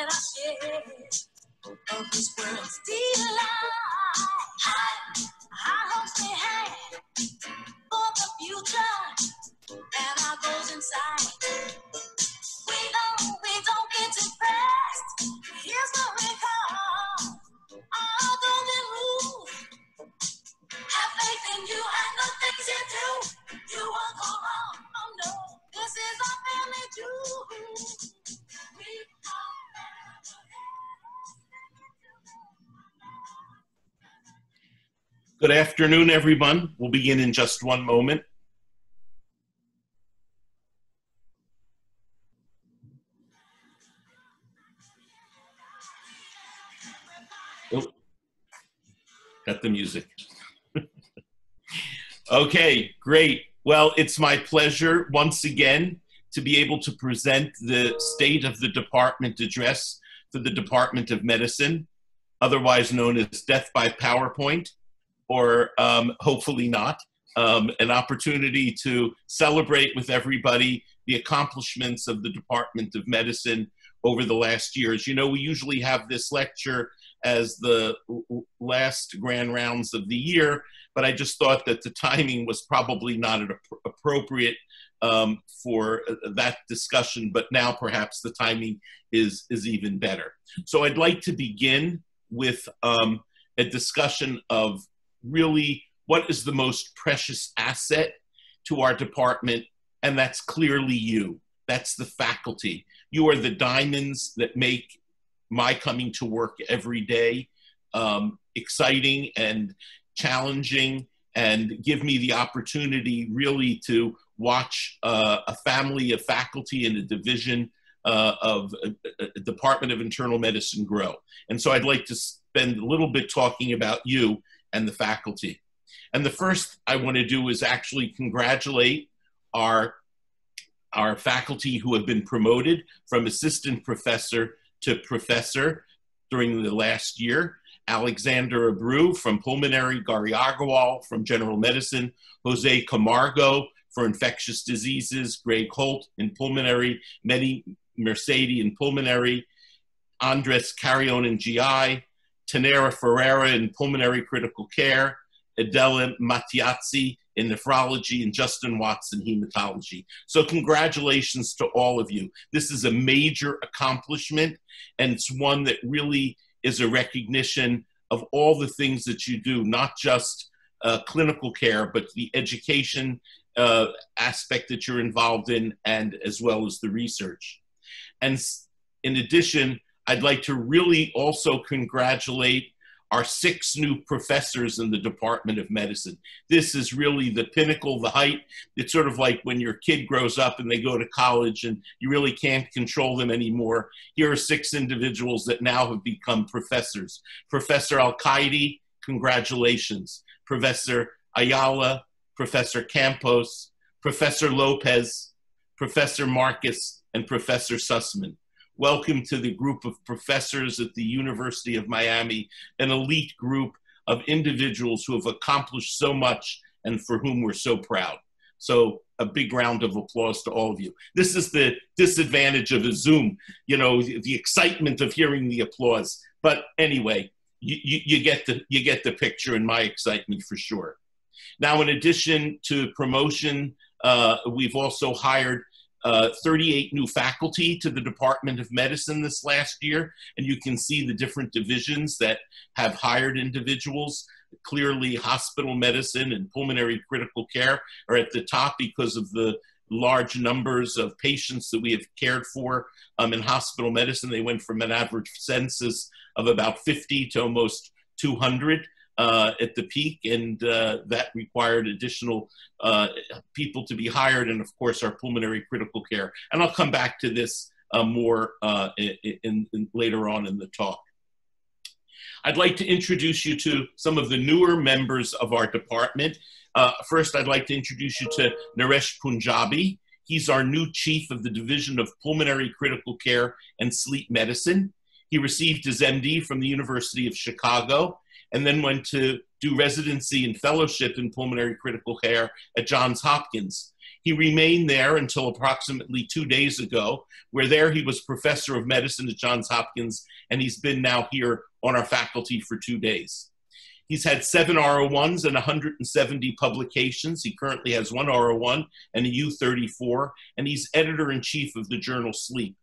to get Good afternoon, everyone. We'll begin in just one moment. Oh, got the music. okay, great. Well, it's my pleasure once again to be able to present the State of the Department address for the Department of Medicine, otherwise known as Death by PowerPoint, or um, hopefully not. Um, an opportunity to celebrate with everybody the accomplishments of the Department of Medicine over the last years. You know, we usually have this lecture as the last grand rounds of the year, but I just thought that the timing was probably not ap- appropriate um, for uh, that discussion, but now perhaps the timing is, is even better. So I'd like to begin with um, a discussion of really what is the most precious asset to our department, and that's clearly you. That's the faculty. You are the diamonds that make my coming to work every day um, exciting and challenging and give me the opportunity really to watch uh, a family of faculty in a division uh, of a, a Department of Internal Medicine grow. And so I'd like to spend a little bit talking about you and the faculty. And the first I want to do is actually congratulate our, our faculty who have been promoted from assistant professor to professor during the last year. Alexander Abreu from pulmonary, Gauri Agarwal from general medicine, Jose Camargo for infectious diseases, Greg Holt in pulmonary, Mehdi Mirsaeidi in pulmonary, Andres Carrion in GI, Tanira Ferreira in pulmonary critical care, Adela Mattiazzi in nephrology, and Justin Watts in hematology. So, congratulations to all of you. This is a major accomplishment, and it's one that really is a recognition of all the things that you do, not just uh, clinical care, but the education uh, aspect that you're involved in, and as well as the research. And in addition, I'd like to really also congratulate our six new professors in the Department of Medicine. This is really the pinnacle, the height. It's sort of like when your kid grows up and they go to college and you really can't control them anymore. Here are six individuals that now have become professors. Professor Al congratulations. Professor Ayala, Professor Campos, Professor Lopez, Professor Marcus, and Professor Sussman. Welcome to the group of professors at the University of Miami, an elite group of individuals who have accomplished so much and for whom we're so proud. So, a big round of applause to all of you. This is the disadvantage of a Zoom, you know, the, excitement of hearing the applause. But anyway, you, you, you, get the, you get the picture and my excitement for sure. Now, in addition to promotion, uh, we've also hired uh, 38 new faculty to the Department of Medicine this last year, and you can see the different divisions that have hired individuals. Clearly, hospital medicine and pulmonary critical care are at the top because of the large numbers of patients that we have cared for um, in hospital medicine. They went from an average census of about 50 to almost 200 uh, at the peak, and uh, that required additional uh, people to be hired, and of course, our pulmonary critical care. And I'll come back to this uh, more uh, in, in, later on in the talk. I'd like to introduce you to some of the newer members of our department. Uh, first, I'd like to introduce you to Naresh Punjabi. He's our new chief of the Division of Pulmonary Critical Care and Sleep Medicine. He received his MD from the University of Chicago and then went to do residency and fellowship in pulmonary critical care at Johns Hopkins. He remained there until approximately two days ago, where there he was professor of medicine at Johns Hopkins, and he's been now here on our faculty for two days. He's had seven R01s and 170 publications. He currently has one R01 and a U34, and he's editor in chief of the journal Sleep.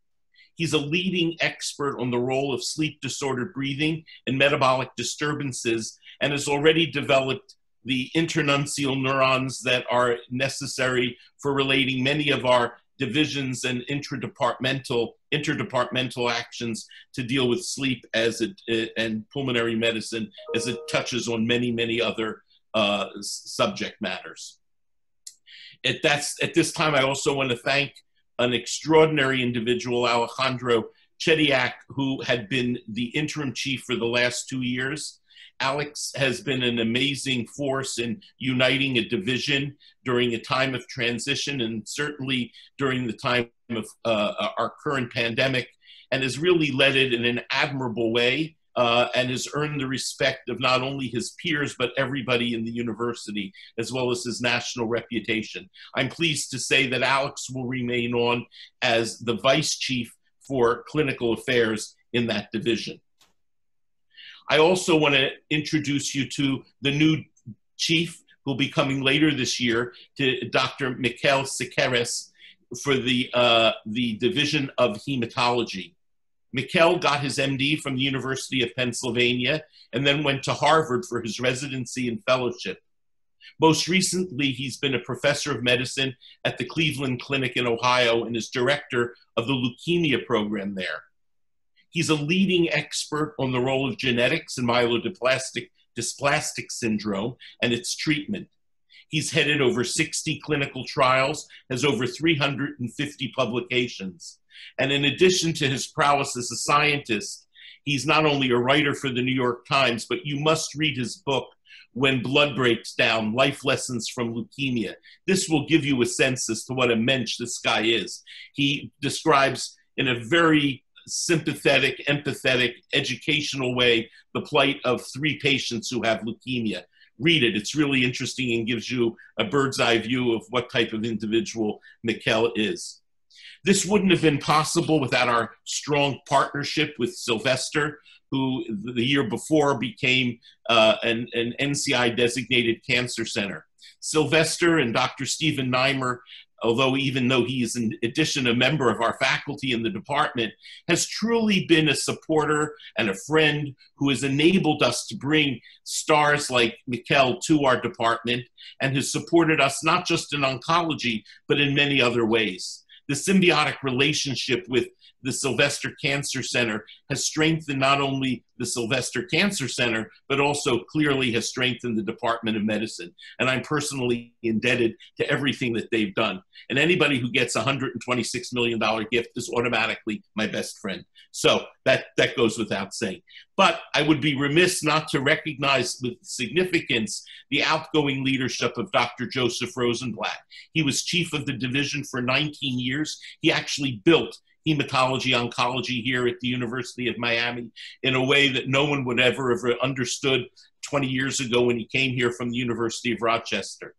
He's a leading expert on the role of sleep disordered breathing and metabolic disturbances and has already developed the internuncial neurons that are necessary for relating many of our divisions and interdepartmental interdepartmental actions to deal with sleep as it and pulmonary medicine as it touches on many many other uh, subject matters. At that's at this time, I also want to thank an extraordinary individual, Alejandro Chediak, who had been the interim chief for the last two years. Alex has been an amazing force in uniting a division during a time of transition and certainly during the time of uh, our current pandemic, and has really led it in an admirable way. Uh, and has earned the respect of not only his peers, but everybody in the university, as well as his national reputation. I'm pleased to say that Alex will remain on as the vice chief for clinical affairs in that division. I also want to introduce you to the new chief who will be coming later this year, to Dr. Mikkael Sekeres for the, uh, the Division of Hematology. Mikkael got his MD from the University of Pennsylvania and then went to Harvard for his residency and fellowship. Most recently, he's been a professor of medicine at the Cleveland Clinic in Ohio and is director of the leukemia program there. He's a leading expert on the role of genetics in myelodysplastic dysplastic syndrome and its treatment. He's headed over 60 clinical trials, has over 350 publications. And in addition to his prowess as a scientist, he's not only a writer for the New York Times, but you must read his book, When Blood Breaks Down Life Lessons from Leukemia. This will give you a sense as to what a mensch this guy is. He describes in a very sympathetic, empathetic, educational way the plight of three patients who have leukemia. Read it. It's really interesting and gives you a bird's eye view of what type of individual Mikkael is. This wouldn't have been possible without our strong partnership with Sylvester, who the year before became uh, an, an NCI designated cancer center. Sylvester and Dr. Stephen Nimer although even though he is in addition a member of our faculty in the department, has truly been a supporter and a friend who has enabled us to bring stars like Mikkael to our department and has supported us not just in oncology, but in many other ways. The symbiotic relationship with the Sylvester Cancer Center has strengthened not only the Sylvester Cancer Center, but also clearly has strengthened the Department of Medicine. And I'm personally indebted to everything that they've done. And anybody who gets a $126 million gift is automatically my best friend. So that, that goes without saying. But I would be remiss not to recognize with significance the outgoing leadership of Dr. Joseph Rosenblatt. He was chief of the division for 19 years. He actually built hematology oncology here at the University of Miami in a way that no one would ever have understood 20 years ago when he came here from the University of Rochester.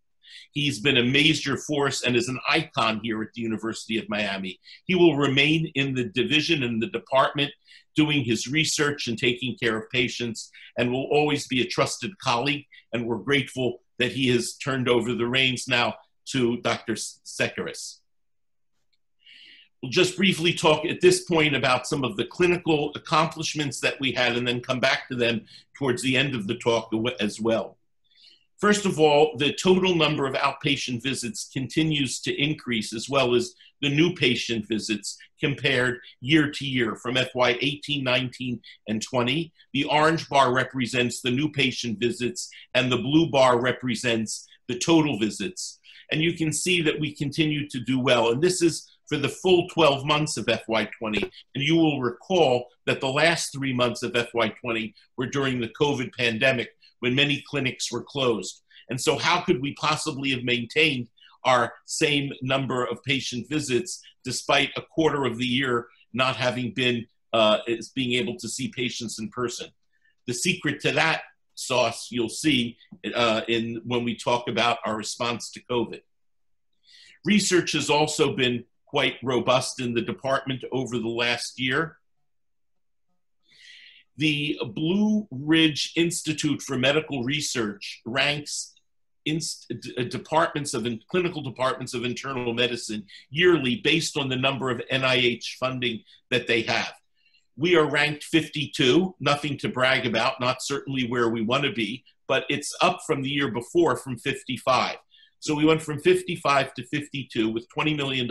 He's been a major force and is an icon here at the University of Miami. He will remain in the division and the department doing his research and taking care of patients and will always be a trusted colleague. And we're grateful that he has turned over the reins now to Dr. Sekeres. We'll just briefly talk at this point about some of the clinical accomplishments that we had and then come back to them towards the end of the talk as well. First of all, the total number of outpatient visits continues to increase as well as the new patient visits compared year to year from FY 18, 19, and 20. The orange bar represents the new patient visits and the blue bar represents the total visits. And you can see that we continue to do well. And this is for the full 12 months of FY20. And you will recall that the last three months of FY20 were during the COVID pandemic when many clinics were closed. And so, how could we possibly have maintained our same number of patient visits despite a quarter of the year not having been uh, being able to see patients in person? The secret to that sauce you'll see uh, in when we talk about our response to COVID. Research has also been quite robust in the department over the last year. The Blue Ridge Institute for Medical Research ranks inst- uh, departments of clinical departments of internal medicine yearly based on the number of NIH funding that they have. We are ranked 52, nothing to brag about, not certainly where we want to be, but it's up from the year before from 55. So we went from 55 to 52 with $20 million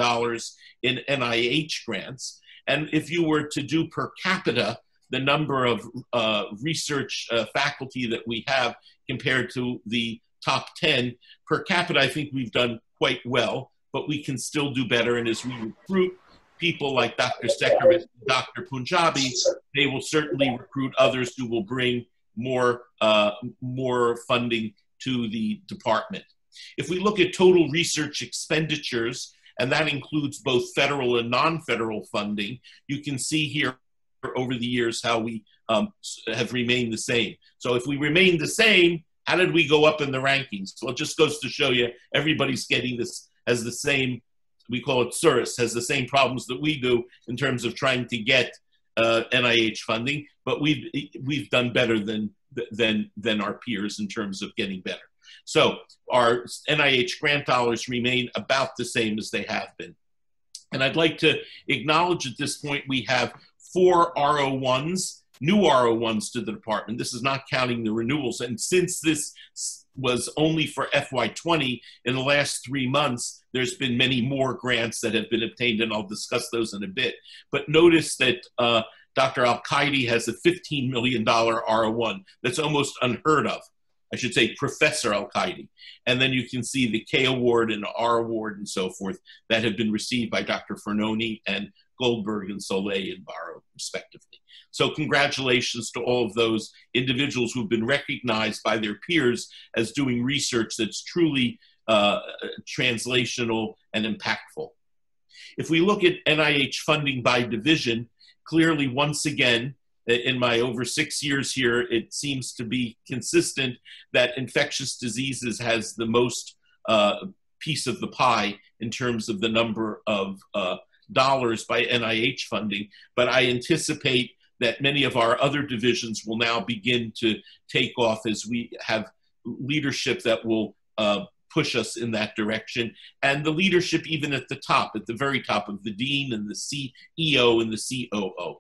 in NIH grants. And if you were to do per capita, the number of uh, research uh, faculty that we have compared to the top 10 per capita, I think we've done quite well, but we can still do better. And as we recruit people like Dr. Sekeres, Dr. Punjabi, they will certainly recruit others who will bring more, uh, more funding to the department. If we look at total research expenditures, and that includes both federal and non-federal funding, you can see here over the years how we um, have remained the same. So if we remain the same, how did we go up in the rankings? Well, it just goes to show you everybody's getting this as the same, we call it SURUS, has the same problems that we do in terms of trying to get uh, NIH funding, but we've, we've done better than, than, than our peers in terms of getting better. So our NIH grant dollars remain about the same as they have been. And I'd like to acknowledge at this point we have four R01s new R01s to the department. This is not counting the renewals. And since this was only for FY20, in the last three months, there's been many more grants that have been obtained, and I'll discuss those in a bit. But notice that uh, Dr. Alcaide has a $15 million R01. That's almost unheard of. I should say Professor Alcaide. And then you can see the K Award and R Award and so forth that have been received by Dr. Fernoni and Goldberg and Soleil and Barrow, respectively. So, congratulations to all of those individuals who've been recognized by their peers as doing research that's truly uh, translational and impactful. If we look at NIH funding by division, clearly, once again, in my over six years here, it seems to be consistent that infectious diseases has the most uh, piece of the pie in terms of the number of uh, dollars by NIH funding. But I anticipate that many of our other divisions will now begin to take off as we have leadership that will uh, push us in that direction. And the leadership, even at the top, at the very top of the dean and the CEO and the COO.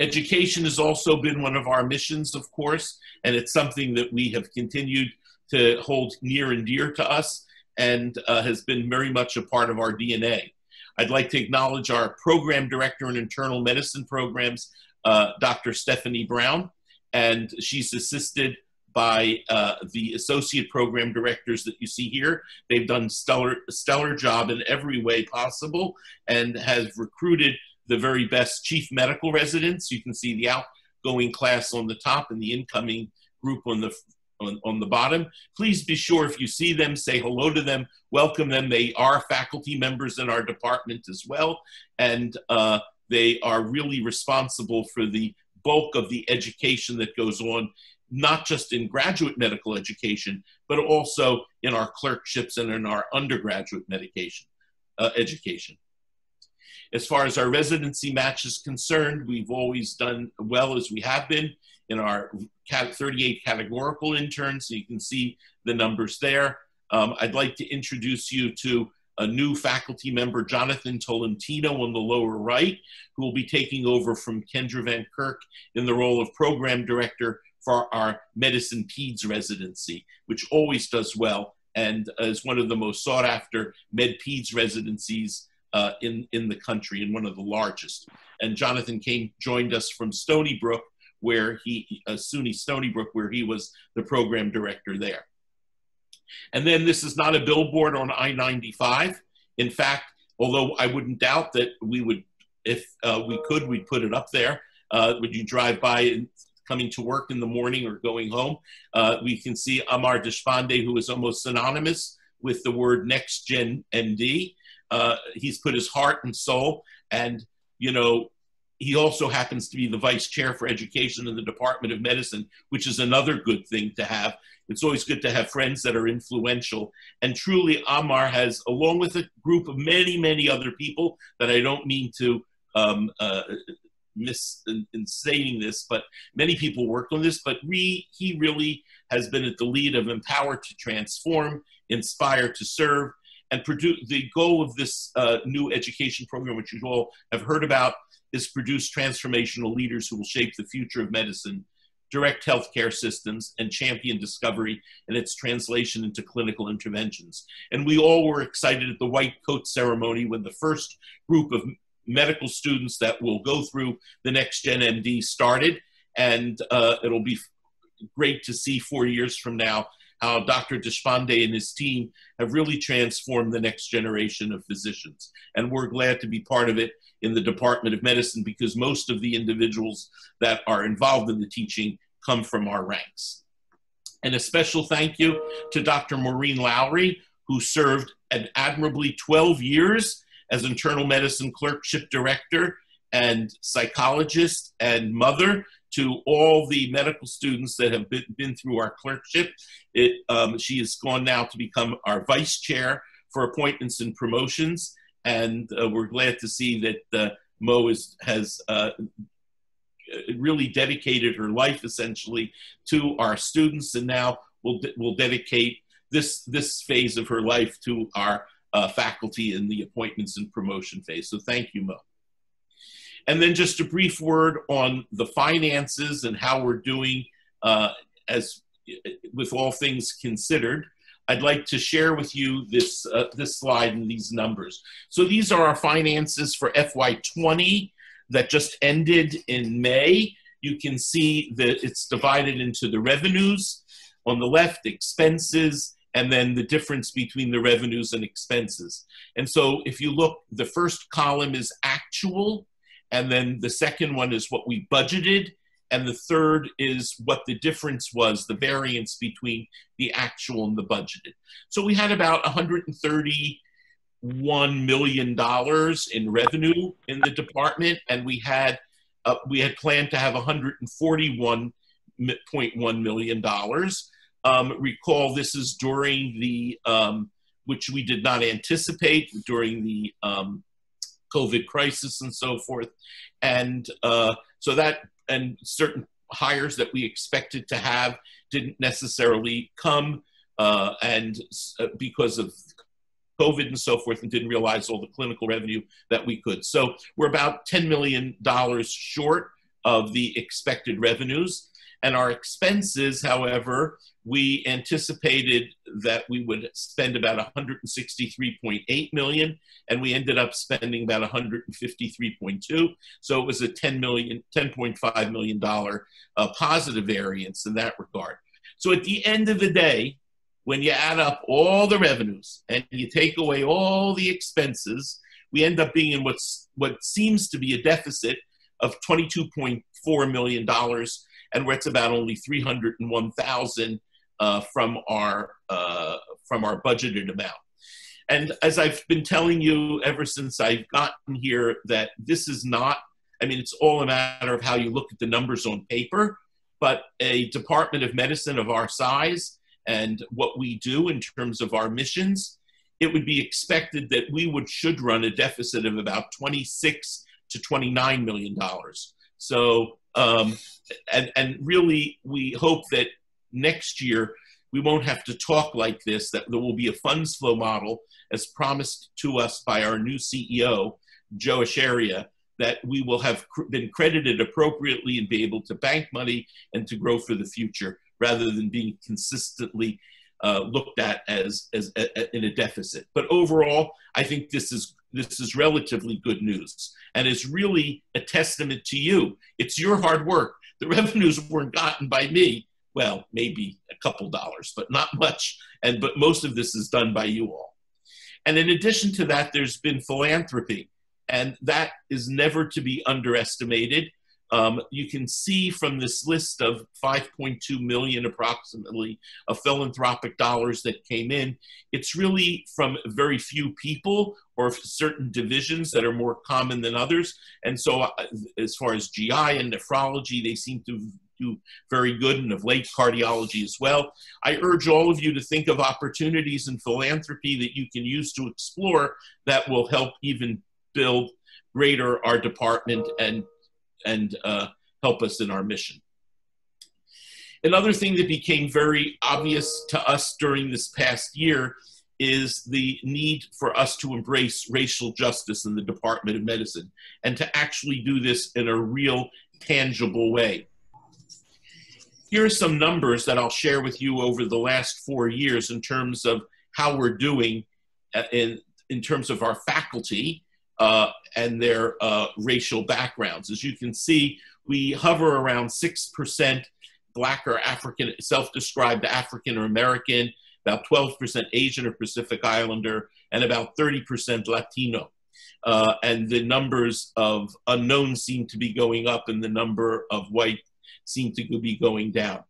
Education has also been one of our missions, of course, and it's something that we have continued to hold near and dear to us and uh, has been very much a part of our DNA. I'd like to acknowledge our program director in internal medicine programs, uh, Dr. Stephanie Brown, and she's assisted by uh, the associate program directors that you see here. They've done stellar, stellar job in every way possible and has recruited the very best chief medical residents. You can see the outgoing class on the top and the incoming group on the on, on the bottom. Please be sure if you see them, say hello to them, welcome them. They are faculty members in our department as well, and uh, they are really responsible for the bulk of the education that goes on, not just in graduate medical education, but also in our clerkships and in our undergraduate medication uh, education. As far as our residency match is concerned, we've always done well as we have been in our 38 categorical interns. So you can see the numbers there. Um, I'd like to introduce you to a new faculty member, Jonathan Tolentino, on the lower right, who will be taking over from Kendra Van Kirk in the role of program director for our medicine peds residency, which always does well and is one of the most sought after med peds residencies uh, in, in the country and one of the largest. And Jonathan came, joined us from Stony Brook, where he, uh, SUNY Stony Brook, where he was the program director there. And then this is not a billboard on I-95. In fact, although I wouldn't doubt that we would, if uh, we could, we'd put it up there. Uh, when you drive by and coming to work in the morning or going home, uh, we can see Amar Deshpande, who is almost synonymous with the word Next Gen MD. Uh, he's put his heart and soul, and you know, he also happens to be the vice chair for education in the Department of Medicine, which is another good thing to have. It's always good to have friends that are influential. And truly, Amar has, along with a group of many, many other people that I don't mean to um, uh, miss in, in, this, but many people worked on this. But re, he really has been at the lead of Empower to Transform, Inspire to Serve, and the goal of this uh, new education program, which you all have heard about, is produce transformational leaders who will shape the future of medicine, direct healthcare systems, and champion discovery and its translation into clinical interventions. And we all were excited at the white coat ceremony when the first group of medical students that will go through the next gen MD started. And uh, it'll be great to see four years from now how Dr. Deshpande and his team have really transformed the next generation of physicians. And we're glad to be part of it in the Department of Medicine because most of the individuals that are involved in the teaching come from our ranks. And a special thank you to Dr. Maureen Lowry, who served an admirably 12 years as internal medicine clerkship director and psychologist and mother to all the medical students that have been, been through our clerkship. It, um, she has gone now to become our vice chair for appointments and promotions, and uh, we're glad to see that uh, Mo is, has uh, really dedicated her life essentially to our students, and now will will dedicate this this phase of her life to our uh, faculty in the appointments and promotion phase. So thank you, Mo. And then just a brief word on the finances and how we're doing uh, as with all things considered. I'd like to share with you this, uh, this slide and these numbers. So these are our finances for FY20 that just ended in May. You can see that it's divided into the revenues on the left, expenses, and then the difference between the revenues and expenses. And so if you look, the first column is actual, and then the second one is what we budgeted, and the third is what the difference was, the variance between the actual and the budgeted. So we had about 131 million dollars in revenue in the department, and we had uh, we had planned to have 141.1 million dollars. Um, recall this is during the, um, which we did not anticipate during the um, COVID crisis and so forth. And uh, so that, and certain hires that we expected to have didn't necessarily come. Uh, and uh, because of COVID and so forth, and didn't realize all the clinical revenue that we could. So we're about $10 million short of the expected revenues. And our expenses, however, we anticipated that we would spend about 163.8 million, and we ended up spending about 153.2. So it was a 10 million, 10.5 million dollar uh, positive variance in that regard. So at the end of the day, when you add up all the revenues and you take away all the expenses, we end up being in what's what seems to be a deficit of 22.4 million dollars and where it's about only 301,000 uh, from our uh, from our budgeted amount. And as I've been telling you ever since I've gotten here, that this is not. I mean, it's all a matter of how you look at the numbers on paper. But a Department of Medicine of our size and what we do in terms of our missions, it would be expected that we would should run a deficit of about 26 to 29 million dollars. So um, and, and really, we hope that next year we won't have to talk like this, that there will be a funds flow model as promised to us by our new CEO, Joe Echevarria, that we will have cr- been credited appropriately and be able to bank money and to grow for the future rather than being consistently uh, looked at as, as a, a, in a deficit. But overall, I think this is this is relatively good news and it's really a testament to you. It's your hard work. The revenues weren't gotten by me. Well, maybe a couple dollars, but not much. And but most of this is done by you all. And in addition to that, there's been philanthropy, and that is never to be underestimated. Um, you can see from this list of 5.2 million approximately of philanthropic dollars that came in, it's really from very few people or certain divisions that are more common than others. And so, uh, as far as GI and nephrology, they seem to do very good, and of late cardiology as well. I urge all of you to think of opportunities in philanthropy that you can use to explore that will help even build greater our department and and uh, help us in our mission. Another thing that became very obvious to us during this past year is the need for us to embrace racial justice in the Department of Medicine and to actually do this in a real, tangible way. Here are some numbers that I'll share with you over the last four years in terms of how we're doing uh, in, in terms of our faculty uh, and their uh, racial backgrounds. As you can see, we hover around 6% Black or African, self described African or American, about 12% Asian or Pacific Islander, and about 30% Latino. Uh, and the numbers of unknowns seem to be going up, and the number of white seem to be going down.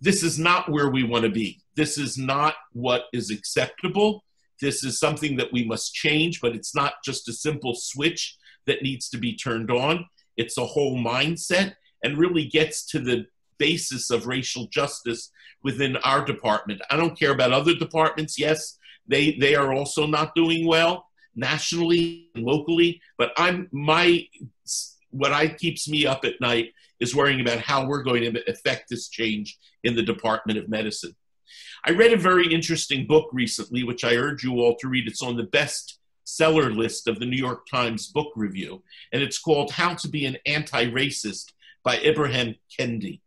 This is not where we want to be. This is not what is acceptable. This is something that we must change, but it's not just a simple switch that needs to be turned on. It's a whole mindset and really gets to the basis of racial justice within our department. I don't care about other departments. Yes, they they are also not doing well nationally and locally, but I'm my what I keeps me up at night is worrying about how we're going to affect this change in the Department of Medicine. I read a very interesting book recently, which I urge you all to read. It's on the best seller list of the New York Times Book Review, and it's called How to Be an Anti Racist by Ibrahim Kendi.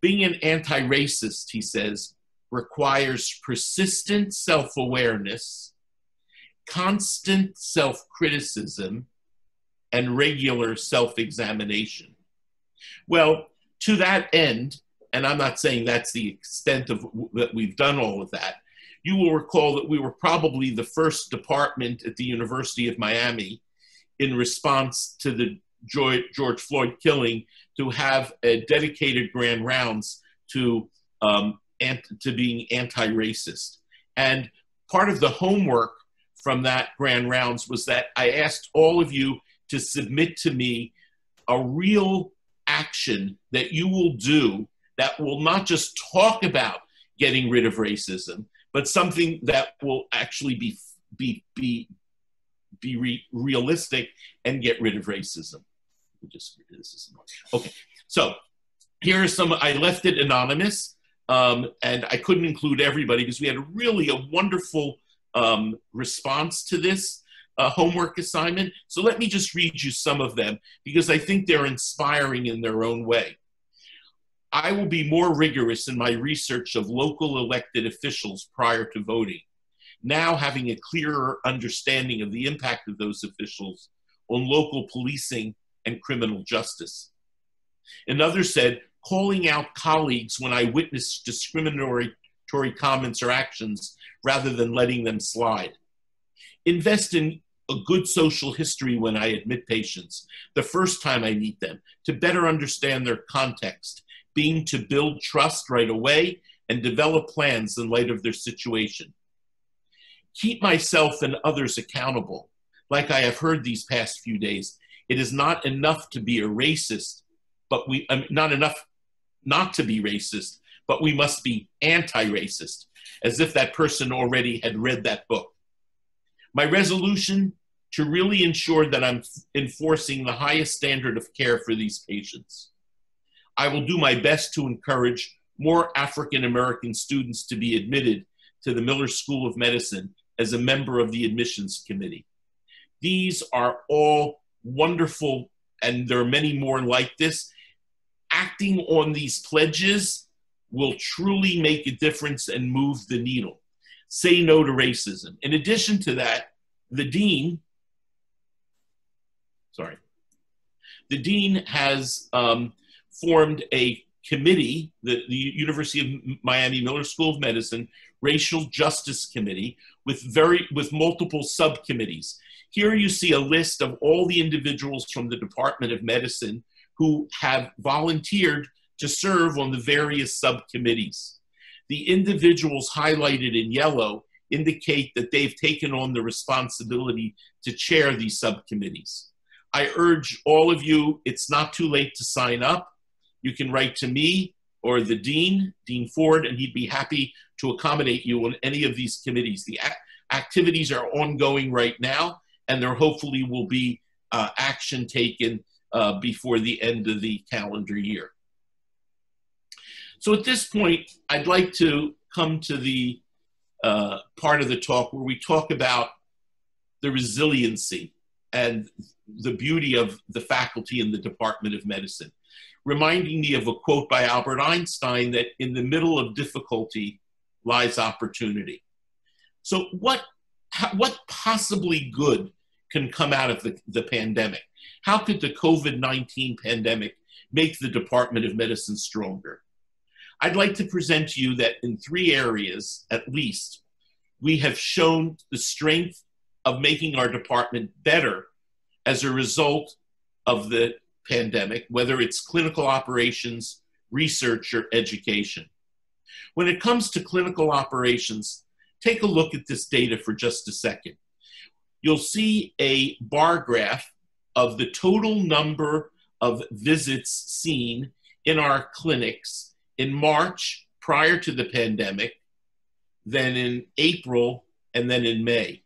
Being an anti racist, he says, requires persistent self awareness, constant self criticism, and regular self examination. Well, to that end, and I'm not saying that's the extent of that we've done all of that. You will recall that we were probably the first department at the University of Miami in response to the George Floyd killing to have a dedicated grand rounds to um, to being anti-racist. And part of the homework from that grand rounds was that I asked all of you to submit to me a real action that you will do that will not just talk about getting rid of racism, but something that will actually be be be be re- realistic and get rid of racism. Just this is okay. So here are some. I left it anonymous, um, and I couldn't include everybody because we had really a wonderful um, response to this uh, homework assignment. So let me just read you some of them because I think they're inspiring in their own way. I will be more rigorous in my research of local elected officials prior to voting, now having a clearer understanding of the impact of those officials on local policing and criminal justice. Another said, calling out colleagues when I witness discriminatory comments or actions rather than letting them slide. Invest in a good social history when I admit patients, the first time I meet them, to better understand their context being to build trust right away and develop plans in light of their situation. Keep myself and others accountable. Like I have heard these past few days, it is not enough to be a racist, but we, um, not enough not to be racist, but we must be anti racist, as if that person already had read that book. My resolution to really ensure that I'm enforcing the highest standard of care for these patients. I will do my best to encourage more African American students to be admitted to the Miller School of Medicine as a member of the admissions committee. These are all wonderful, and there are many more like this. Acting on these pledges will truly make a difference and move the needle. Say no to racism. In addition to that, the dean, sorry, the dean has um, formed a committee, the, the University of Miami Miller School of Medicine Racial Justice Committee, with very with multiple subcommittees. Here you see a list of all the individuals from the Department of Medicine who have volunteered to serve on the various subcommittees. The individuals highlighted in yellow indicate that they've taken on the responsibility to chair these subcommittees. I urge all of you, it's not too late to sign up. You can write to me or the dean, Dean Ford, and he'd be happy to accommodate you on any of these committees. The activities are ongoing right now, and there hopefully will be uh, action taken uh, before the end of the calendar year. So at this point, I'd like to come to the uh, part of the talk where we talk about the resiliency and the beauty of the faculty in the Department of Medicine, reminding me of a quote by Albert Einstein that in the middle of difficulty lies opportunity. So, what, what possibly good can come out of the, the pandemic? How could the COVID 19 pandemic make the Department of Medicine stronger? I'd like to present to you that in three areas, at least, we have shown the strength of making our department better as a result of the pandemic, whether it's clinical operations, research, or education. When it comes to clinical operations, take a look at this data for just a second. You'll see a bar graph of the total number of visits seen in our clinics in March prior to the pandemic, then in April, and then in May.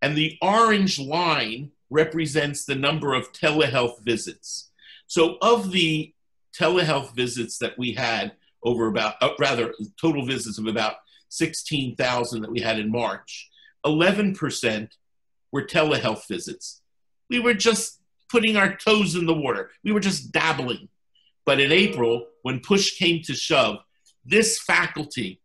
And the orange line represents the number of telehealth visits. So, of the telehealth visits that we had over about, uh, rather, total visits of about 16,000 that we had in March, 11% were telehealth visits. We were just putting our toes in the water, we were just dabbling. But in April, when push came to shove, this faculty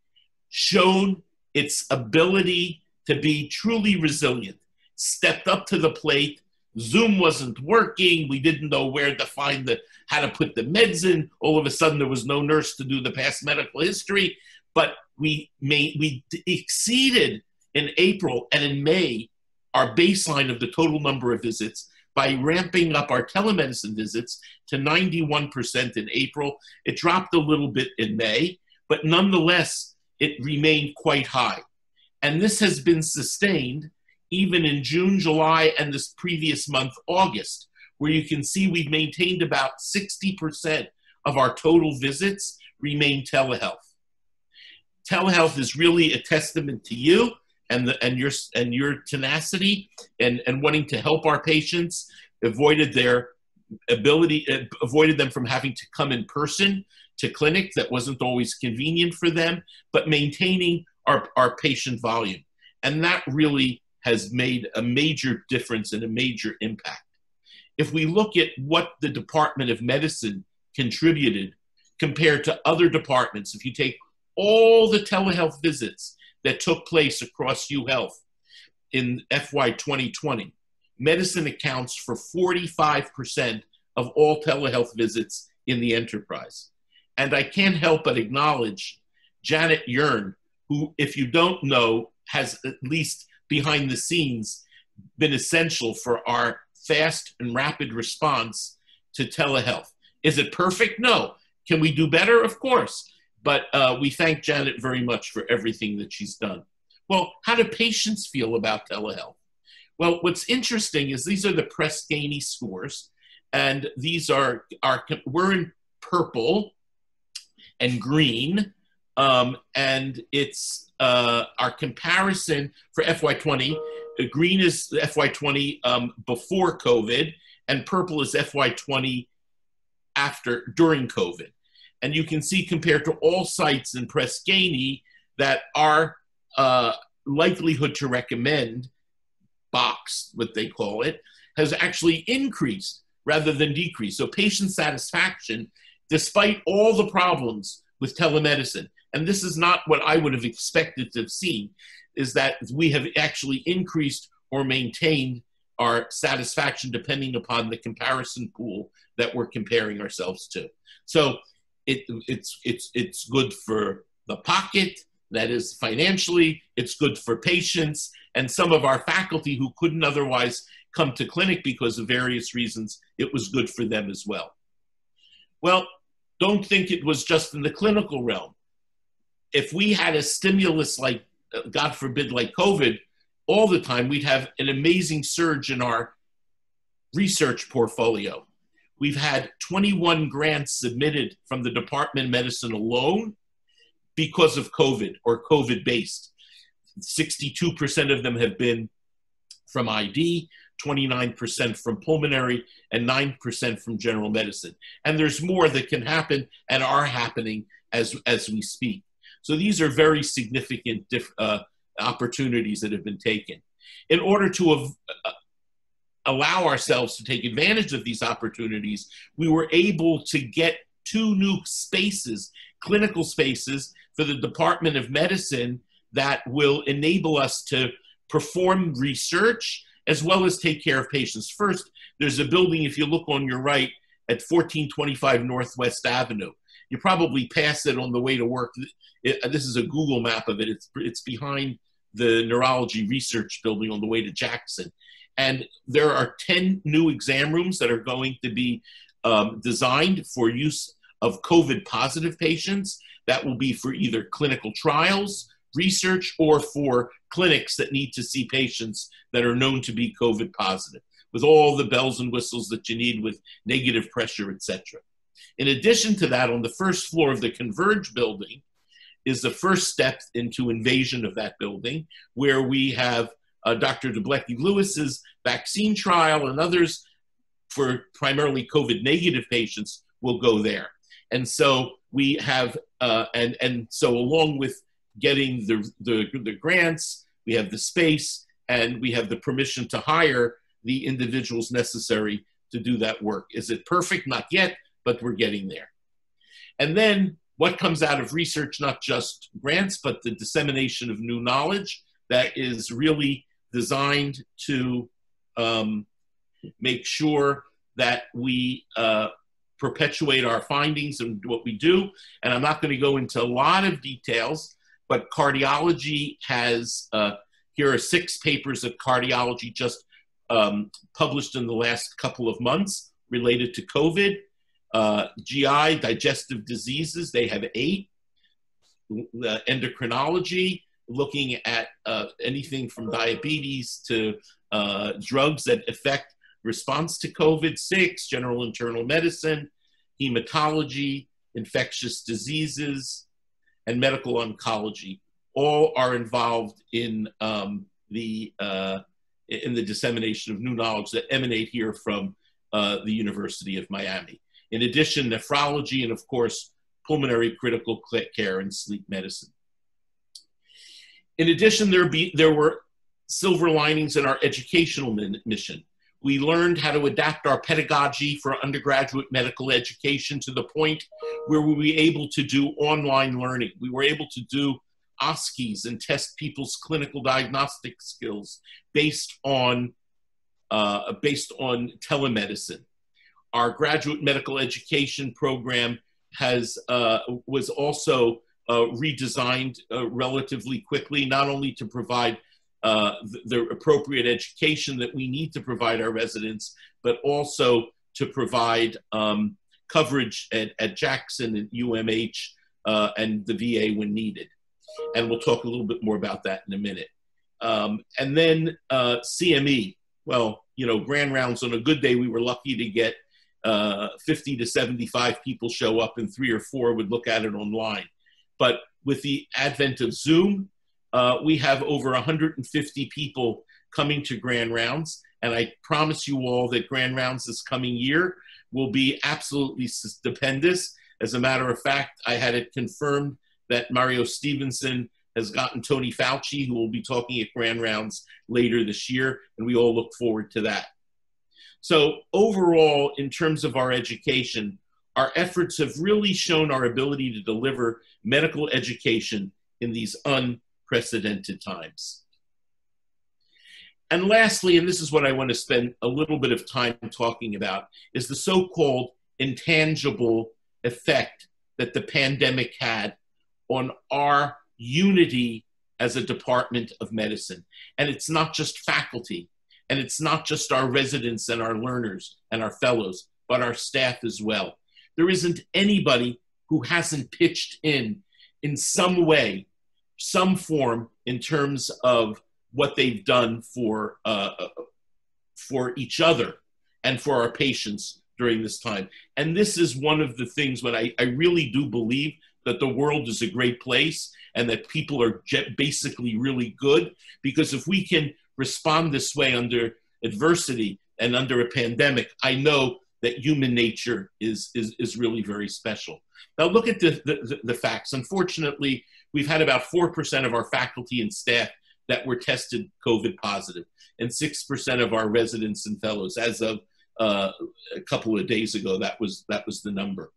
showed its ability to be truly resilient stepped up to the plate. Zoom wasn't working. We didn't know where to find the how to put the meds in. All of a sudden, there was no nurse to do the past medical history. But we made we exceeded in April and in May our baseline of the total number of visits by ramping up our telemedicine visits to 91% in April. It dropped a little bit in May, but nonetheless, it remained quite high. And this has been sustained even in June, July, and this previous month, August, where you can see we've maintained about 60% of our total visits remain telehealth. Telehealth is really a testament to you and, the, and, your, and your tenacity and, and wanting to help our patients, avoided their ability, uh, avoided them from having to come in person to clinic that wasn't always convenient for them, but maintaining our, our patient volume. And that really has made a major difference and a major impact. If we look at what the Department of Medicine contributed compared to other departments, if you take all the telehealth visits that took place across UHealth in FY 2020, medicine accounts for 45% of all telehealth visits in the enterprise. And I can't help but acknowledge Janet Yern, who, if you don't know, has at least behind the scenes been essential for our fast and rapid response to telehealth. Is it perfect? No. Can we do better? Of course. But uh, we thank Janet very much for everything that she's done. Well, how do patients feel about telehealth? Well, what's interesting is these are the Press Ganey scores, and these are our we're in purple and green, um, and it's uh, our comparison for FY20. Green is FY20 um, before COVID, and purple is FY20 after during COVID. And you can see compared to all sites in Press that our uh, likelihood to recommend box, what they call it, has actually increased rather than decreased. So patient satisfaction, despite all the problems with telemedicine, and this is not what I would have expected to have seen, is that we have actually increased or maintained our satisfaction depending upon the comparison pool that we're comparing ourselves to. So it, it's, it's, it's good for the pocket, that is financially, it's good for patients, and some of our faculty who couldn't otherwise come to clinic because of various reasons, it was good for them as well. Well, don't think it was just in the clinical realm. If we had a stimulus like, God forbid, like COVID, all the time, we'd have an amazing surge in our research portfolio. We've had 21 grants submitted from the Department of Medicine alone because of COVID or COVID based. 62% of them have been from ID, 29% from pulmonary, and 9% from general medicine. And there's more that can happen and are happening as, as we speak. So these are very significant uh, opportunities that have been taken. In order to have, uh, allow ourselves to take advantage of these opportunities, we were able to get two new spaces, clinical spaces for the Department of Medicine that will enable us to perform research as well as take care of patients. First, there's a building, if you look on your right, at 1425 Northwest Avenue. You probably pass it on the way to work. It, this is a Google map of it. It's, it's behind the neurology research building on the way to Jackson. And there are 10 new exam rooms that are going to be um, designed for use of COVID positive patients. That will be for either clinical trials, research, or for clinics that need to see patients that are known to be COVID positive, with all the bells and whistles that you need with negative pressure, etc. In addition to that, on the first floor of the Converge building is the first step into invasion of that building, where we have uh, Dr. Doblecki-Lewis's vaccine trial and others for primarily COVID negative patients will go there. And so we have, uh, and, and so along with getting the, the, the grants, we have the space, and we have the permission to hire the individuals necessary to do that work. Is it perfect? Not yet, but we're getting there. And then what comes out of research, not just grants, but the dissemination of new knowledge that is really designed to um, make sure that we uh, perpetuate our findings and what we do. And I'm not going to go into a lot of details, but cardiology has, uh, here are six papers of cardiology just um, published in the last couple of months related to COVID. Uh, GI, digestive diseases, they have eight. Uh, endocrinology, looking at uh, anything from diabetes to uh, drugs that affect response to COVID, six, general internal medicine, hematology, infectious diseases, and medical oncology. All are involved in um, the uh, in the dissemination of new knowledge that emanate here from the University of Miami. In addition, nephrology and of course pulmonary critical care and sleep medicine. In addition, there, be, there were silver linings in our educational mission. We learned how to adapt our pedagogy for undergraduate medical education to the point where we were able to do online learning. We were able to do OSCEs and test people's clinical diagnostic skills based on, uh, based on telemedicine. Our graduate medical education program has, uh, was also uh, redesigned uh, relatively quickly, not only to provide uh, the, the, appropriate education that we need to provide our residents, but also to provide um, coverage at, at, Jackson and UMH uh, and the VA when needed. And we'll talk a little bit more about that in a minute. Um, and then uh, CME. Well, you know, grand rounds on a good day, we were lucky to get uh, 50 to 75 people show up, and three or four would look at it online. But with the advent of Zoom, uh, we have over 150 people coming to Grand Rounds. And I promise you all that Grand Rounds this coming year will be absolutely stupendous. As a matter of fact, I had it confirmed that Mario Stevenson has gotten Tony Fauci, who will be talking at Grand Rounds later this year, and we all look forward to that. So, overall, in terms of our education, our efforts have really shown our ability to deliver medical education in these unprecedented times. And lastly, and this is what I want to spend a little bit of time talking about, is the so called intangible effect that the pandemic had on our unity as a department of medicine. And it's not just faculty. And it's not just our residents and our learners and our fellows, but our staff as well. There isn't anybody who hasn't pitched in in some way, some form, in terms of what they've done for uh, for each other and for our patients during this time. And this is one of the things when I, I really do believe that the world is a great place and that people are basically really good. Because if we can respond this way under adversity and under a pandemic, I know that human nature is, is, is really very special. Now, look at the, the, the facts. Unfortunately, we've had about 4% of our faculty and staff that were tested COVID positive, and 6% of our residents and fellows. As of uh, a couple of days ago, that was, that was the number.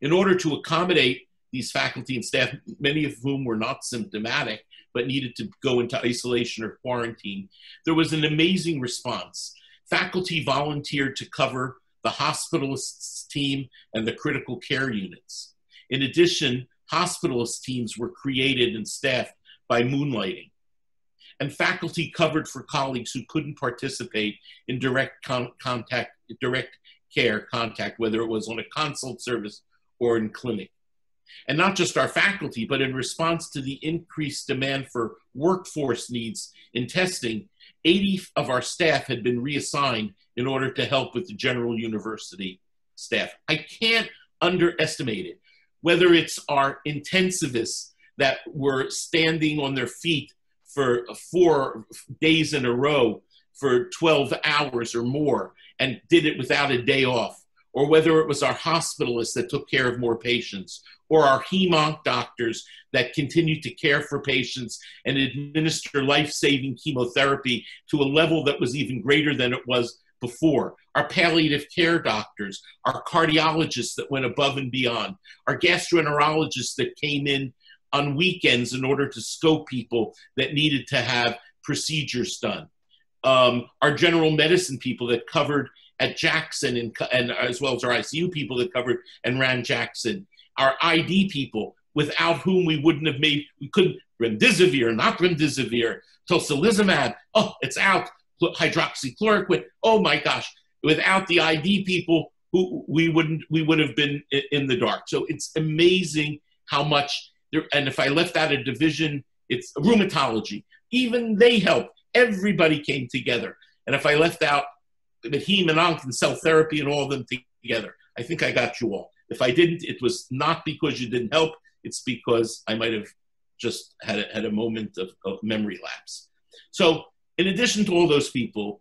In order to accommodate these faculty and staff, many of whom were not symptomatic but needed to go into isolation or quarantine, there was an amazing response. Faculty volunteered to cover the hospitalists team and the critical care units. In addition, hospitalist teams were created and staffed by moonlighting. And faculty covered for colleagues who couldn't participate in direct con contact, direct care contact, whether it was on a consult service or in clinic. And not just our faculty, but in response to the increased demand for workforce needs in testing, 80 of our staff had been reassigned in order to help with the general university staff. I can't underestimate it. Whether it's our intensivists that were standing on their feet for four days in a row for 12 hours or more and did it without a day off, or whether it was our hospitalists that took care of more patients, or our hemonc doctors that continued to care for patients and administer life-saving chemotherapy to a level that was even greater than it was before, our palliative care doctors, our cardiologists that went above and beyond, our gastroenterologists that came in on weekends in order to scope people that needed to have procedures done, um, our general medicine people that covered at Jackson and, and as well as our ICU people that covered and ran Jackson, our ID people without whom we wouldn't have made, we couldn't, remdesivir, not remdesivir, tocilizumab, oh, it's out, hydroxychloroquine, oh my gosh, without the ID people, who we wouldn't, we would have been in the dark. So it's amazing how much, there, and if I left out a division, it's rheumatology. Even they helped. Everybody came together. And if I left out the heme and onc and cell therapy and all of them together, I think I got you all. If I didn't, it was not because you didn't help. It's because I might have just had a, had a moment of, of memory lapse. So, in addition to all those people,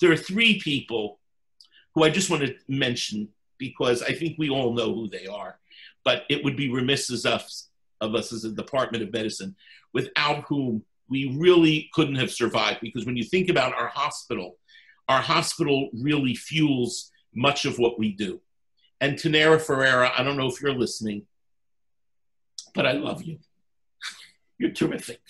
there are three people who I just want to mention because I think we all know who they are. But it would be remiss as us, of us as a Department of Medicine without whom we really couldn't have survived. Because when you think about our hospital, our hospital really fuels much of what we do. And Tanira Ferreira, I don't know if you're listening, but I love you. You're terrific.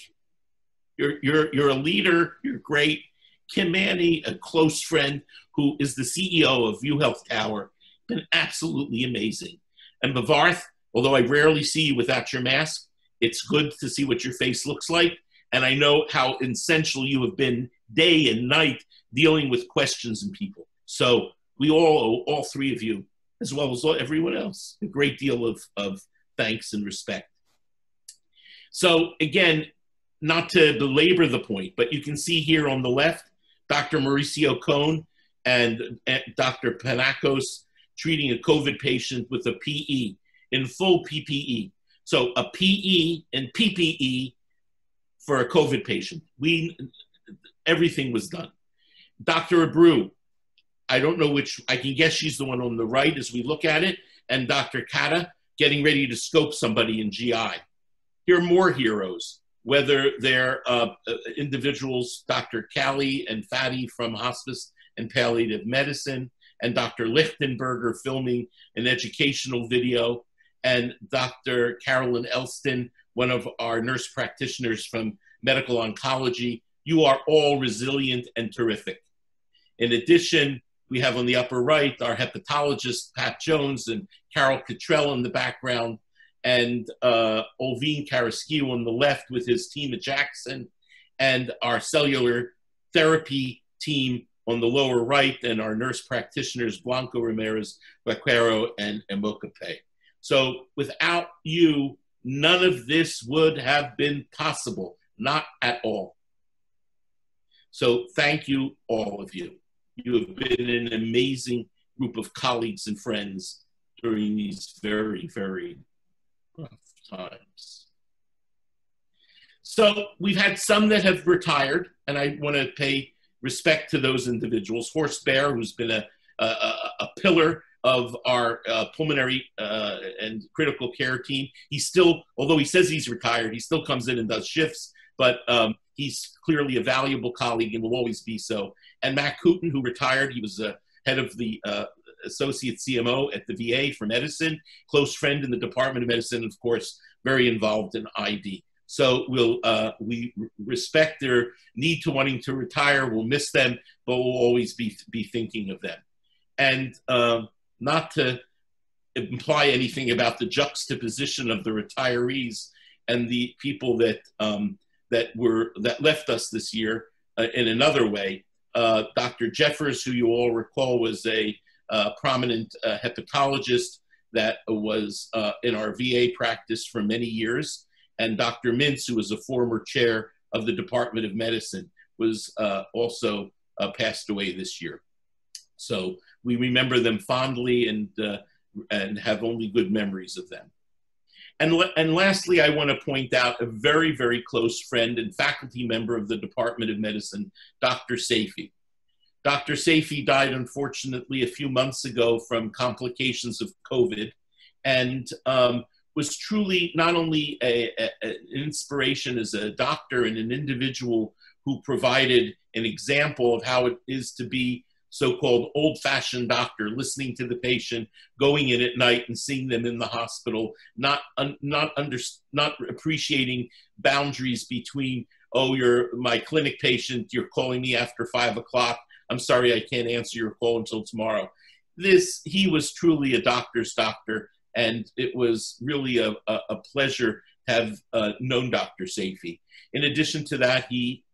You're, you're, you're a leader. You're great. Kim Manny, a close friend who is the CEO of UHealth Tower, been absolutely amazing. And Bavarth, although I rarely see you without your mask, it's good to see what your face looks like. And I know how essential you have been day and night dealing with questions and people. So we all all three of you as well as everyone else. A great deal of, of thanks and respect. So again, not to belabor the point, but you can see here on the left, Dr. Mauricio Cohn and, and Dr. Panakos treating a COVID patient with a PE in full PPE. So a PE and PPE for a COVID patient. We, everything was done. Dr. Abreu I don't know which, I can guess she's the one on the right as we look at it, and Dr. Kata getting ready to scope somebody in GI. Here are more heroes, whether they're uh, uh, individuals, Dr. Callie and Fatty from hospice and palliative medicine, and Dr. Lichtenberger filming an educational video, and Dr. Carolyn Elston, one of our nurse practitioners from medical oncology. You are all resilient and terrific. In addition, we have on the upper right our hepatologist, Pat Jones, and Carol Cottrell in the background, and uh, Olvin on the left with his team at Jackson, and our cellular therapy team on the lower right and our nurse practitioners, Blanco Ramirez, Vaquero, and Emokape. So without you, none of this would have been possible, not at all. So thank you, all of you. You have been an amazing group of colleagues and friends during these very, very rough times. So we've had some that have retired, and I want to pay respect to those individuals. Horst Baier, who's been a, a, a pillar of our uh, pulmonary uh, and critical care team. He still, although he says he's retired, he still comes in and does shifts, but um, he's clearly a valuable colleague and will always be so. And Matt Cooten, who retired, he was the head of the uh, associate CMO at the VA for medicine, close friend in the Department of Medicine, and of course, very involved in ID. So we'll uh, we respect their need to wanting to retire. We'll miss them, but we'll always be be thinking of them. And um, not to imply anything about the juxtaposition of the retirees and the people that um, that were that left us this year uh, in another way. Uh, Dr. Jeffers, who you all recall, was a uh, prominent uh, hepatologist that was uh, in our VA practice for many years and Dr. Mintz, who was a former chair of the Department of Medicine, was uh, also passed away this year. So we remember them fondly and, and have only good memories of them. And, and lastly, I want to point out a very, very close friend and faculty member of the Department of Medicine, Dr. Seifi. Dr. Seifi died, unfortunately, a few months ago from complications of COVID. And um, was truly not only a, a, an inspiration as a doctor and an individual who provided an example of how it is to be so-called old-fashioned doctor, listening to the patient, going in at night and seeing them in the hospital, not un, not under, not appreciating boundaries between oh you're my clinic patient, you're calling me after five o'clock. I'm sorry I can't answer your call until tomorrow. This he was truly a doctor's doctor and it was really a, a, a pleasure have uh, known Dr. Seifi. In addition to that, he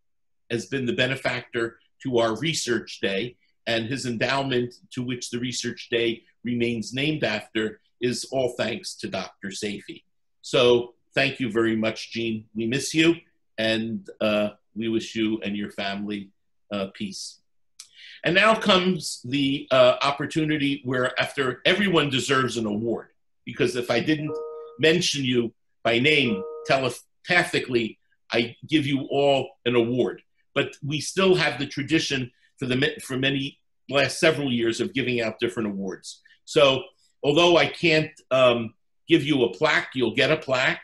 has been the benefactor to our research day, and his endowment, to which the research day remains named after, is all thanks to Dr. Safi. So thank you very much, Gene. We miss you, and uh, we wish you and your family uh, peace. And now comes the uh, opportunity where, after everyone deserves an award, because if I didn't mention you by name telepathically, I give you all an award. But we still have the tradition for the for many last several years of giving out different awards. So although I can't um, give you a plaque, you'll get a plaque,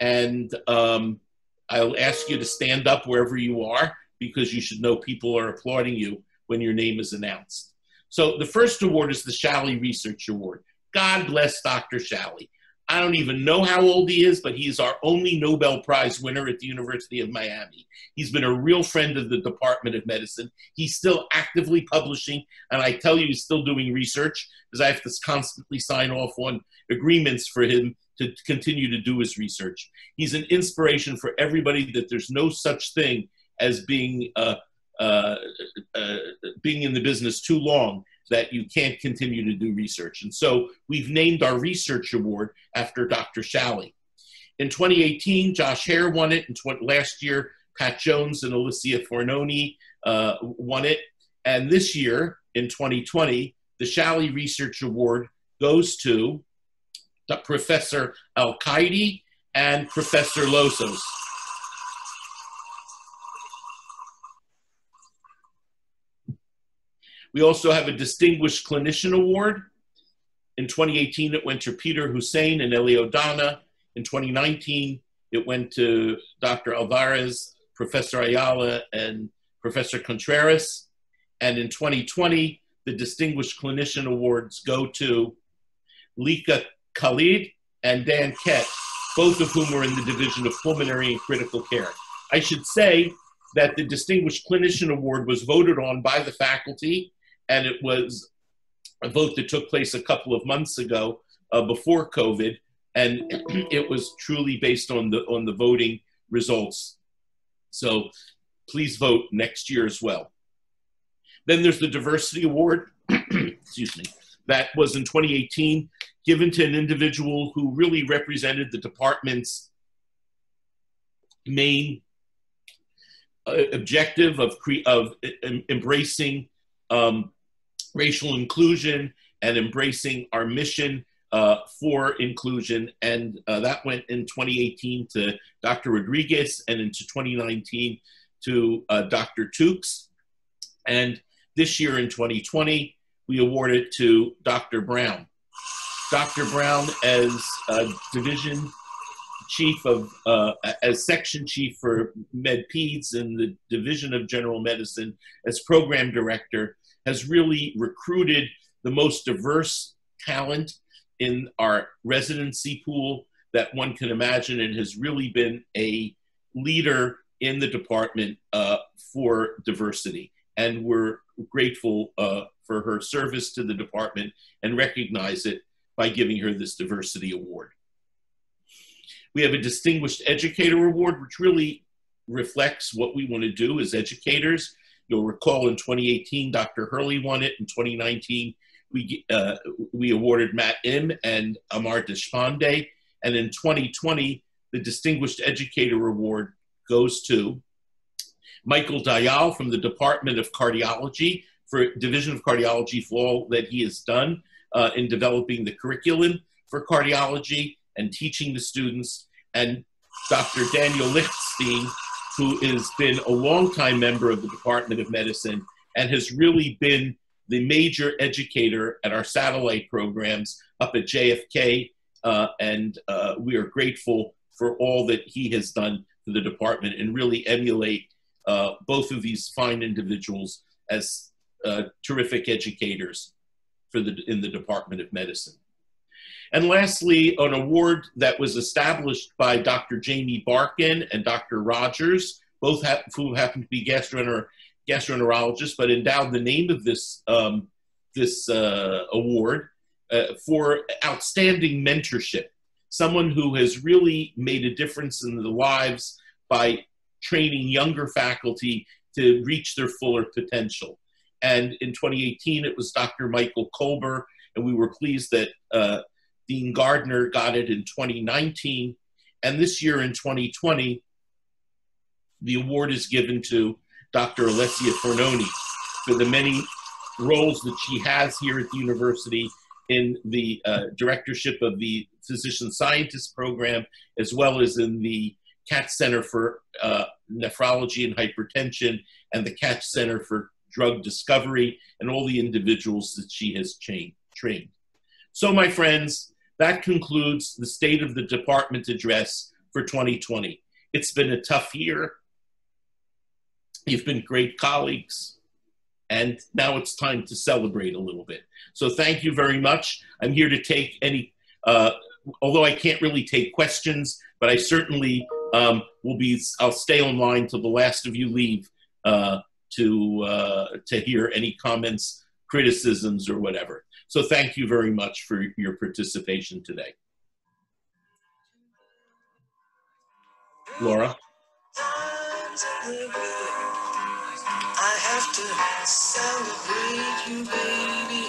and um, I'll ask you to stand up wherever you are because you should know people are applauding you when your name is announced. So the first award is the Schally Research Award. God bless Dr. Schally. I don't even know how old he is, but he is our only Nobel Prize winner at the University of Miami. He's been a real friend of the Department of Medicine. He's still actively publishing, and I tell you, he's still doing research because I have to constantly sign off on agreements for him to continue to do his research. He's an inspiration for everybody that there's no such thing as being uh, uh, uh, being in the business too long that you can't continue to do research. And so we've named our research award after Dr. Schally. In 2018, Josh Hare won it. And last year, Pat Jones and Alessia Fornoni uh, won it. And this year, in 2020, the Schally Research Award goes to Professor Alcaide and Professor Losos. We also have a Distinguished Clinician Award. In 2018, it went to Peter Hussein and Elio Donna. In 2019, it went to Dr. Alvarez, Professor Ayala, and Professor Contreras. And in 2020, the Distinguished Clinician Awards go to Lika Khalid and Dan Kett, both of whom were in the Division of Pulmonary and Critical Care. I should say that the Distinguished Clinician Award was voted on by the faculty and it was a vote that took place a couple of months ago uh, before COVID, and it was truly based on the on the voting results. So please vote next year as well. Then there's the Diversity Award, excuse me, that was in 2018 given to an individual who really represented the department's main uh, objective of, of embracing um, racial inclusion and embracing our mission uh, for inclusion. And uh, that went in 2018 to Dr. Rodriguez and into 2019 to uh, Dr. Tukes. And this year in 2020, we awarded to Dr. Brown. Dr. Brown as division chief of, uh, as section chief for MedPeds in the Division of General Medicine, as program director, has really recruited the most diverse talent in our residency pool that one can imagine and has really been a leader in the department uh, for diversity. And we're grateful uh, for her service to the department and recognize it by giving her this diversity award. We have a Distinguished Educator Award, which really reflects what we want to do as educators. You'll recall in 2018, Dr. Hurley won it. In 2019, we, uh, we awarded Matt Im and Amar Deshpande. And in 2020, the Distinguished Educator Award goes to Michael Dayal from the Department of Cardiology for Division of Cardiology for all that he has done uh, in developing the curriculum for cardiology and teaching the students, and Dr. Daniel Lichtstein, who has been a longtime member of the Department of Medicine and has really been the major educator at our satellite programs up at JFK. Uh, and uh, we are grateful for all that he has done for the department and really emulate uh, both of these fine individuals as uh, terrific educators for the, in the Department of Medicine. And lastly, an award that was established by Dr. Jamie Barkin and Dr. Rogers, both have, who happen to be gastroenter- gastroenterologists, but endowed the name of this, um, this uh, award uh, for outstanding mentorship. Someone who has really made a difference in the lives by training younger faculty to reach their fuller potential. And in 2018, it was Dr. Michael Kolber, and we were pleased that uh, Dean Gardner got it in 2019. And this year in 2020, the award is given to Dr. Alessia Fornoni for the many roles that she has here at the university in the uh, directorship of the physician scientist program, as well as in the Katz Center for uh, Nephrology and Hypertension and the Katz Center for Drug Discovery, and all the individuals that she has trained. So, my friends, that concludes the State of the Department address for 2020. It's been a tough year. You've been great colleagues. And now it's time to celebrate a little bit. So thank you very much. I'm here to take any, uh, although I can't really take questions, but I certainly um, will be, I'll stay online till the last of you leave uh, to, uh, to hear any comments, criticisms, or whatever. So thank you very much for your participation today. Laura? I have to celebrate you, baby.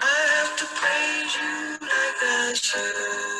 I have to praise you like I should.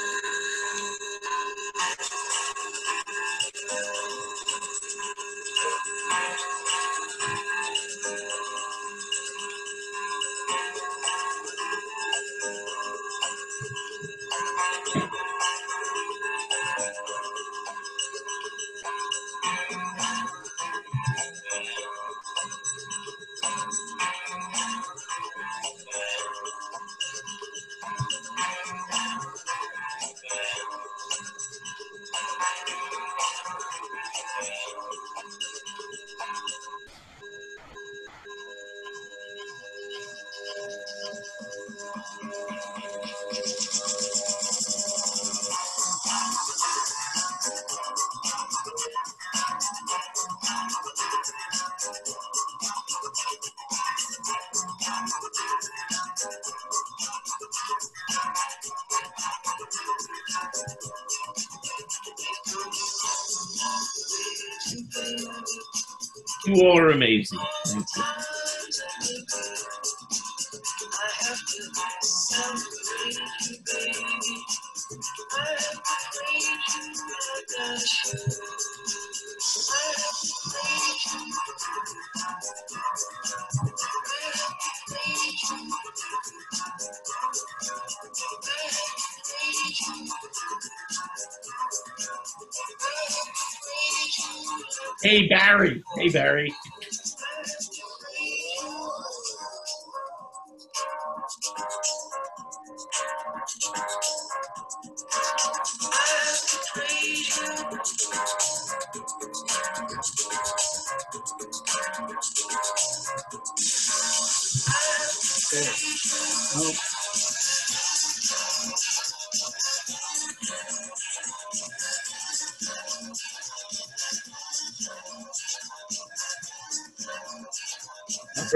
Hey, Barry. Hey, Barry.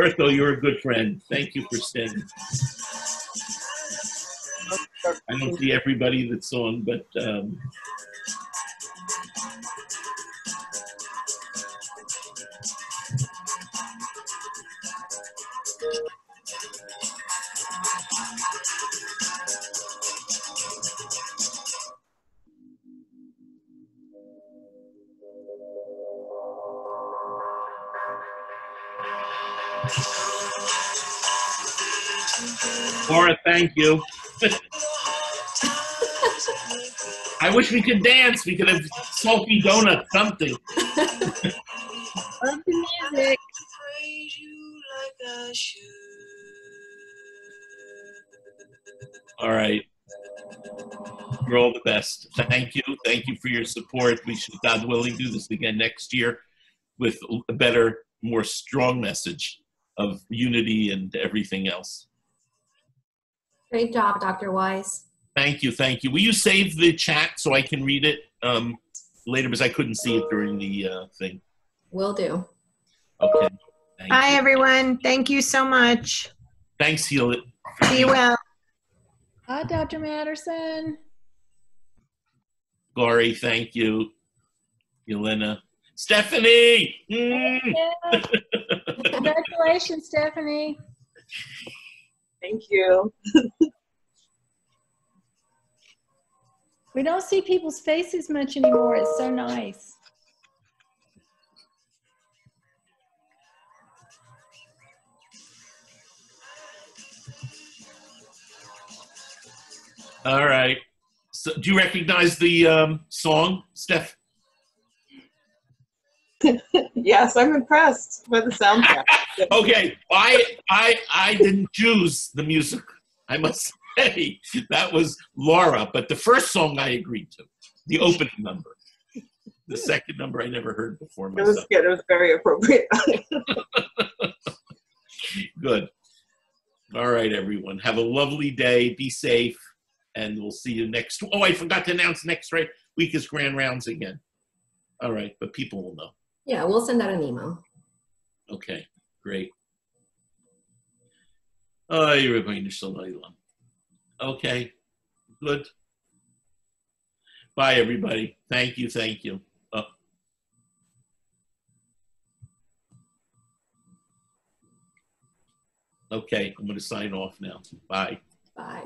Bertho, you're a good friend. Thank you for staying. I don't see everybody that's on, but um, thank you. I wish we could dance. We could have salty donut something. Love the music. praise you like I should. All right. You're all the best. Thank you. Thank you for your support. We should, God willing, do this again next year with a better, more strong message of unity and everything else. Great job, Dr. Wise. Thank you. Thank you. Will you save the chat so I can read it um, later because I couldn't see it during the uh, thing? Will do. Okay. Thank Bye, you. everyone. Thank you so much. Thanks, Heal It. Be well. Hi, Dr. Matterson. Glory, thank you. Yelena. Stephanie! Mm. Yeah. Congratulations, Stephanie. Thank you. We don't see people's faces much anymore. It's so nice. All right. So, do you recognize the um, song, Steph? Yes, I'm impressed by the soundtrack. Okay, I I I didn't choose the music. I must say that was Laura, but the first song I agreed to, the opening number. The second number I never heard before It was good. It was very appropriate. Good. All right, everyone. Have a lovely day. Be safe, and we'll see you next. Oh, I forgot to announce next right week is Grand Rounds again. All right, but people will know. Yeah, we'll send out an email. Okay, great. Oh, you're going to Shalom. Okay, good. Bye, everybody. Thank you, thank you. Oh. Okay, I'm going to sign off now. Bye. Bye.